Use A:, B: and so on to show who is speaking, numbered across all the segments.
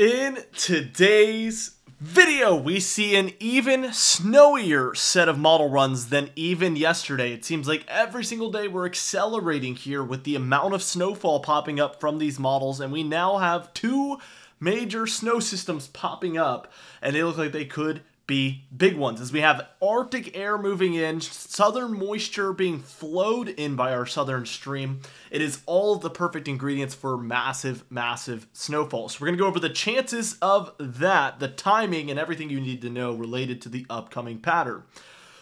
A: In today's video, we see an even snowier set of model runs than even yesterday. It seems like every single day we're accelerating here with the amount of snowfall popping up from these models, and we now have two major snow systems popping up, and they look like they could be big ones as we have Arctic air moving in, southern moisture being flowed in by our southern stream. It is all the perfect ingredients for massive, massive snowfall. So we're going to go over the chances of that, the timing, and everything you need to know related to the upcoming pattern.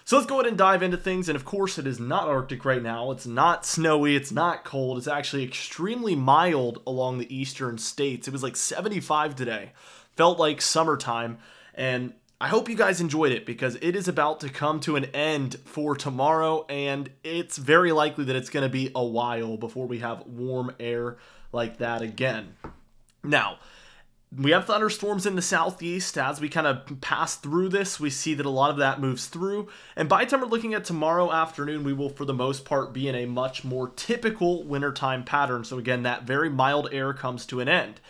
A: So let's go ahead and dive into things. And of course, it is not Arctic right now. It's not snowy. It's not cold. It's actually extremely mild along the eastern states. It was like 75 today. Felt like summertime. And I hope you guys enjoyed it because it is about to come to an end for tomorrow, and it's very likely that it's going to be a while before we have warm air like that again. Now, we have thunderstorms in the southeast. As we kind of pass through this, we see that a lot of that moves through. And by the time we're looking at tomorrow afternoon, we will, for the most part, be in a much more typical wintertime pattern. So, again, that very mild air comes to an end.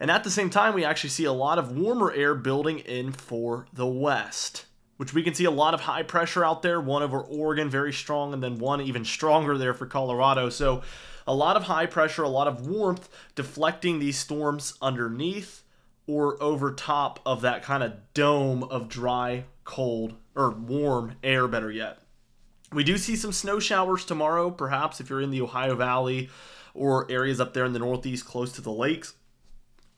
A: And at the same time, we actually see a lot of warmer air building in for the west, which we can see a lot of high pressure out there. One over Oregon, very strong, and then one even stronger there for Colorado. So a lot of high pressure, a lot of warmth deflecting these storms underneath or over top of that kind of dome of dry, cold, or warm air, better yet. We do see some snow showers tomorrow, perhaps if you're in the Ohio Valley or areas up there in the northeast close to the lakes.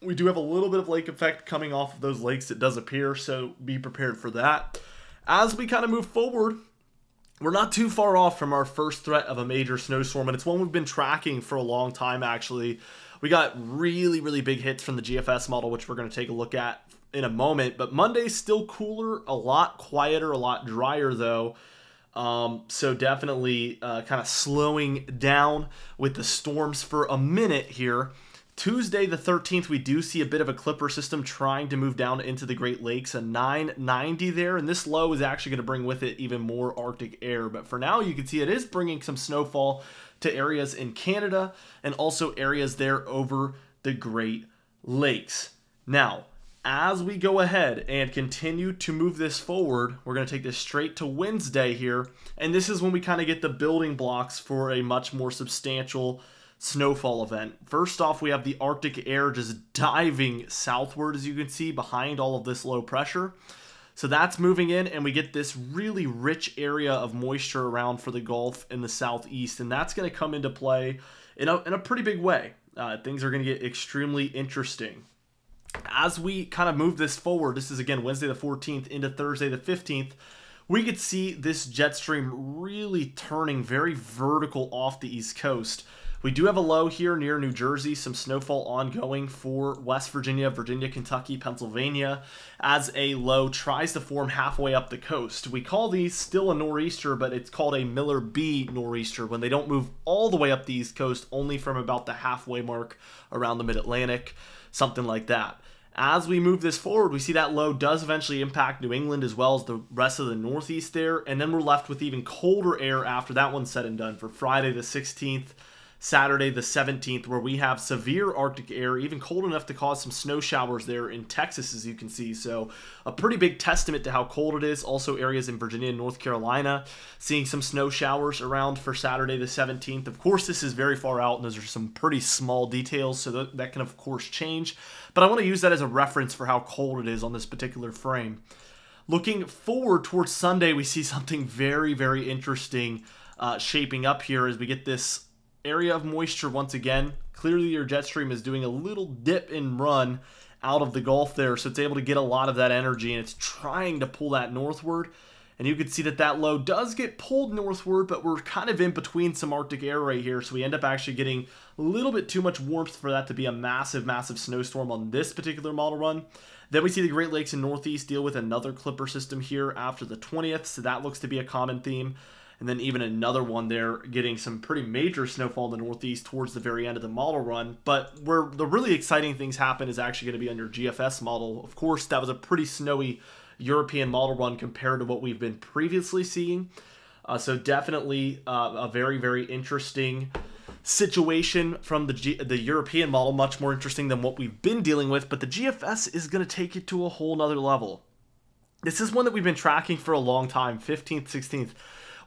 A: We do have a little bit of lake effect coming off of those lakes, it does appear, so be prepared for that. As we kind of move forward, we're not too far off from our first threat of a major snowstorm, and it's one we've been tracking for a long time, actually. We got really, really big hits from the GFS model, which we're going to take a look at in a moment. But Monday's still cooler, a lot quieter, a lot drier, though. Um, so definitely uh, kind of slowing down with the storms for a minute here. Tuesday, the 13th, we do see a bit of a clipper system trying to move down into the Great Lakes, a 990 there, and this low is actually going to bring with it even more Arctic air. But for now, you can see it is bringing some snowfall to areas in Canada and also areas there over the Great Lakes. Now, as we go ahead and continue to move this forward, we're going to take this straight to Wednesday here, and this is when we kind of get the building blocks for a much more substantial snowfall event. First off, we have the Arctic air just diving southward, as you can see, behind all of this low pressure. So that's moving in, and we get this really rich area of moisture around for the Gulf in the southeast, and that's going to come into play in a, in a pretty big way. Uh, things are going to get extremely interesting. As we kind of move this forward, this is again Wednesday the 14th into Thursday the 15th, we could see this jet stream really turning very vertical off the East Coast. We do have a low here near New Jersey, some snowfall ongoing for West Virginia, Virginia, Kentucky, Pennsylvania, as a low tries to form halfway up the coast. We call these still a nor'easter, but it's called a Miller B nor'easter when they don't move all the way up the East Coast, only from about the halfway mark around the mid Atlantic, something like that. As we move this forward, we see that low does eventually impact New England as well as the rest of the Northeast there, and then we're left with even colder air after that one's said and done for Friday the 16th Saturday the 17th, where we have severe Arctic air, even cold enough to cause some snow showers there in Texas, as you can see. So, a pretty big testament to how cold it is. Also, areas in Virginia and North Carolina seeing some snow showers around for Saturday the 17th. Of course, this is very far out, and those are some pretty small details, so that, that can, of course, change. But I want to use that as a reference for how cold it is on this particular frame. Looking forward towards Sunday, we see something very, very interesting uh, shaping up here as we get this area of moisture once again. Clearly your jet stream is doing a little dip and run out of the Gulf there, so it's able to get a lot of that energy, and it's trying to pull that northward. And you can see that that low does get pulled northward, but we're kind of in between some Arctic air right here, so we end up actually getting a little bit too much warmth for that to be a massive, massive snowstorm on this particular model run. Then we see the Great Lakes and Northeast deal with another clipper system here after the 20th, so that looks to be a common theme and then even another one there getting some pretty major snowfall in the northeast towards the very end of the model run. But where the really exciting things happen is actually going to be on your GFS model. Of course, that was a pretty snowy European model run compared to what we've been previously seeing. Uh, so definitely uh, a very, very interesting situation from the G- the European model, much more interesting than what we've been dealing with, but the GFS is going to take it to a whole nother level. This is one that we've been tracking for a long time, 15th, 16th.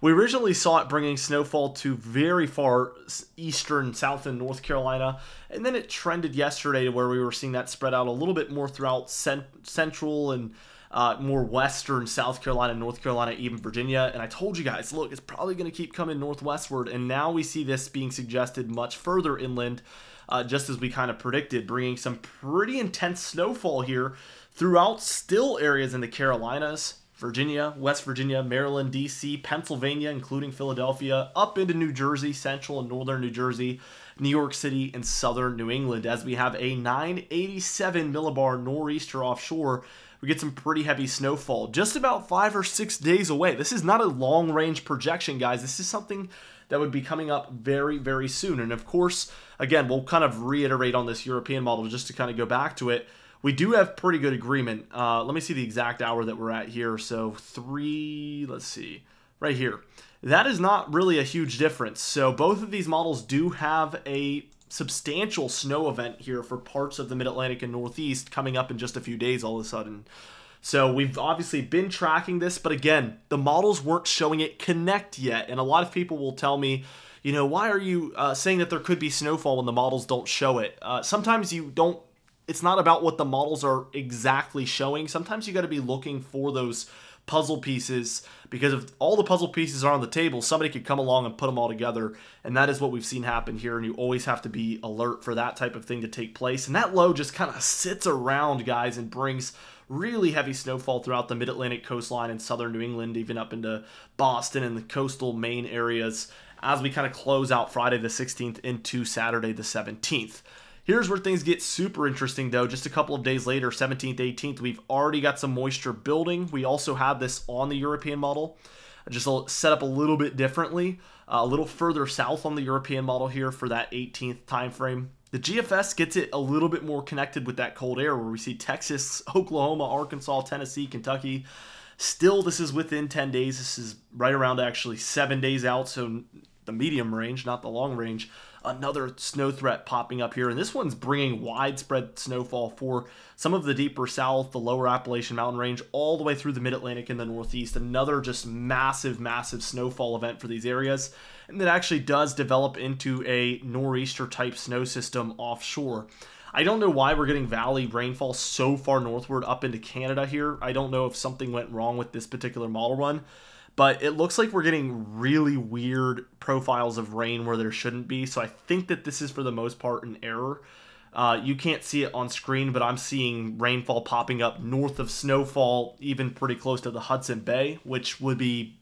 A: We originally saw it bringing snowfall to very far eastern, south, and North Carolina, and then it trended yesterday to where we were seeing that spread out a little bit more throughout cent- central and uh, more western South Carolina, North Carolina, even Virginia. And I told you guys, look, it's probably going to keep coming northwestward. And now we see this being suggested much further inland, uh, just as we kind of predicted, bringing some pretty intense snowfall here throughout still areas in the Carolinas, Virginia, West Virginia, Maryland, D.C., Pennsylvania, including Philadelphia, up into New Jersey, central and northern New Jersey, New York City, and southern New England, as we have a 987 millibar nor'easter offshore. We get some pretty heavy snowfall just about five or six days away. This is not a long range projection, guys. This is something that would be coming up very, very soon. And of course, again, we'll kind of reiterate on this European model just to kind of go back to it we do have pretty good agreement. Uh, let me see the exact hour that we're at here. So three, let's see, right here. That is not really a huge difference. So both of these models do have a substantial snow event here for parts of the Mid-Atlantic and Northeast coming up in just a few days all of a sudden. So we've obviously been tracking this, but again, the models weren't showing it connect yet. And a lot of people will tell me, you know, why are you uh, saying that there could be snowfall when the models don't show it? Uh, sometimes you don't it's not about what the models are exactly showing. Sometimes you got to be looking for those puzzle pieces because if all the puzzle pieces are on the table, somebody could come along and put them all together. And that is what we've seen happen here. And you always have to be alert for that type of thing to take place. And that low just kind of sits around, guys, and brings really heavy snowfall throughout the mid Atlantic coastline and southern New England, even up into Boston and the coastal Maine areas as we kind of close out Friday the 16th into Saturday the 17th. Here's where things get super interesting, though. Just a couple of days later, 17th, 18th, we've already got some moisture building. We also have this on the European model, just set up a little bit differently, uh, a little further south on the European model here for that 18th time frame. The GFS gets it a little bit more connected with that cold air, where we see Texas, Oklahoma, Arkansas, Tennessee, Kentucky. Still, this is within 10 days. This is right around actually seven days out, so the medium range, not the long range another snow threat popping up here. And this one's bringing widespread snowfall for some of the deeper south, the lower Appalachian Mountain Range, all the way through the mid Atlantic and the Northeast. Another just massive, massive snowfall event for these areas. And that actually does develop into a nor'easter type snow system offshore. I don't know why we're getting valley rainfall so far northward up into Canada here. I don't know if something went wrong with this particular model run but it looks like we're getting really weird profiles of rain where there shouldn't be. So I think that this is for the most part an error. Uh, you can't see it on screen, but I'm seeing rainfall popping up north of snowfall, even pretty close to the Hudson Bay, which would be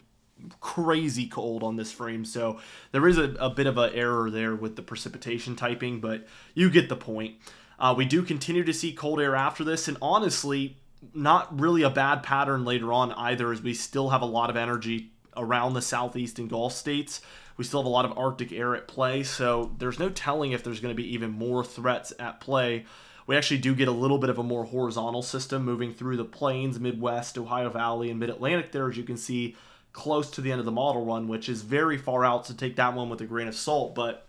A: crazy cold on this frame. So there is a, a bit of an error there with the precipitation typing, but you get the point. Uh, we do continue to see cold air after this, and honestly, not really a bad pattern later on either, as we still have a lot of energy around the southeast and Gulf states. We still have a lot of Arctic air at play, so there's no telling if there's going to be even more threats at play. We actually do get a little bit of a more horizontal system moving through the plains, Midwest, Ohio Valley, and Mid Atlantic there, as you can see close to the end of the model run, which is very far out, so take that one with a grain of salt. But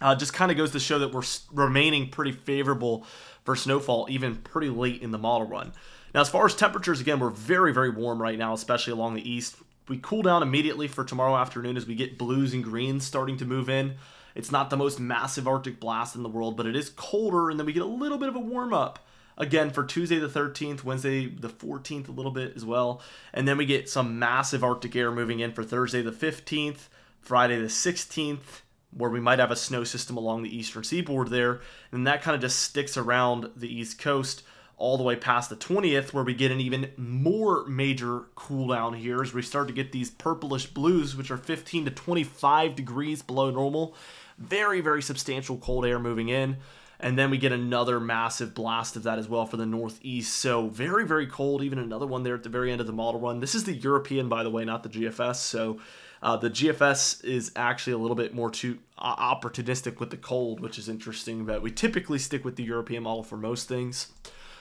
A: uh, just kind of goes to show that we're remaining pretty favorable for snowfall, even pretty late in the model run. Now, as far as temperatures, again, we're very, very warm right now, especially along the east. We cool down immediately for tomorrow afternoon as we get blues and greens starting to move in. It's not the most massive Arctic blast in the world, but it is colder, and then we get a little bit of a warm up again for Tuesday the 13th, Wednesday the 14th, a little bit as well. And then we get some massive Arctic air moving in for Thursday the 15th, Friday the 16th, where we might have a snow system along the eastern seaboard there. And that kind of just sticks around the east coast all the way past the 20th, where we get an even more major cool down here as we start to get these purplish blues, which are 15 to 25 degrees below normal. Very, very substantial cold air moving in. And then we get another massive blast of that as well for the northeast. So very, very cold. Even another one there at the very end of the model run. This is the European, by the way, not the GFS. So uh, the GFS is actually a little bit more too uh, opportunistic with the cold, which is interesting. But we typically stick with the European model for most things.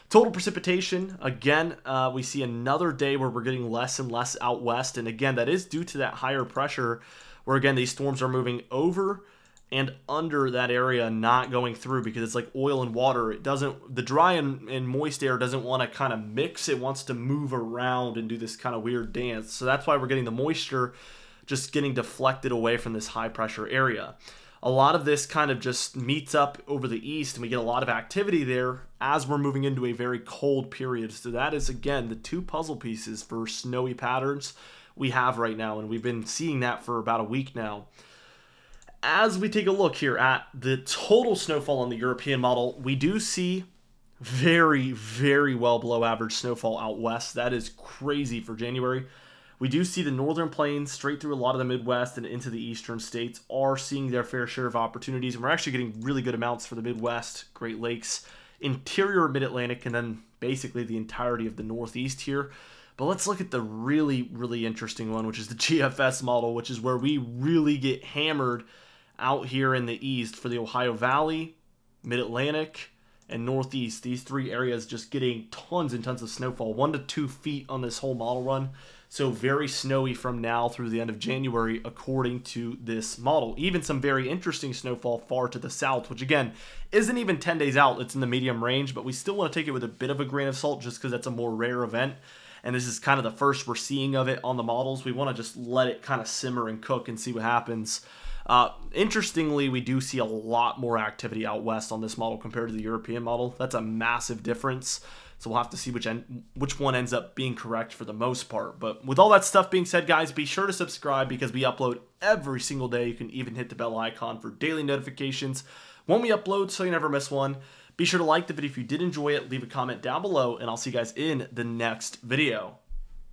A: Total precipitation, again, uh, we see another day where we're getting less and less out west. And again, that is due to that higher pressure where, again, these storms are moving over and under that area not going through because it's like oil and water. It doesn't, the dry and, and moist air doesn't want to kind of mix. It wants to move around and do this kind of weird dance. So that's why we're getting the moisture just getting deflected away from this high pressure area. A lot of this kind of just meets up over the east, and we get a lot of activity there as we're moving into a very cold period. So, that is again the two puzzle pieces for snowy patterns we have right now, and we've been seeing that for about a week now. As we take a look here at the total snowfall on the European model, we do see very, very well below average snowfall out west. That is crazy for January. We do see the northern plains straight through a lot of the Midwest and into the eastern states are seeing their fair share of opportunities. And we're actually getting really good amounts for the Midwest, Great Lakes, interior mid Atlantic, and then basically the entirety of the Northeast here. But let's look at the really, really interesting one, which is the GFS model, which is where we really get hammered out here in the east for the Ohio Valley, Mid Atlantic, and Northeast. These three areas just getting tons and tons of snowfall, one to two feet on this whole model run. So very snowy from now through the end of January, according to this model. Even some very interesting snowfall far to the south, which again isn't even 10 days out. It's in the medium range, but we still want to take it with a bit of a grain of salt just because that's a more rare event. And this is kind of the first we're seeing of it on the models. We want to just let it kind of simmer and cook and see what happens. Uh, interestingly, we do see a lot more activity out west on this model compared to the European model. That's a massive difference. So we'll have to see which end, which one ends up being correct for the most part. But with all that stuff being said, guys, be sure to subscribe because we upload every single day. You can even hit the bell icon for daily notifications when we upload so you never miss one. Be sure to like the video if you did enjoy it, leave a comment down below, and I'll see you guys in the next video.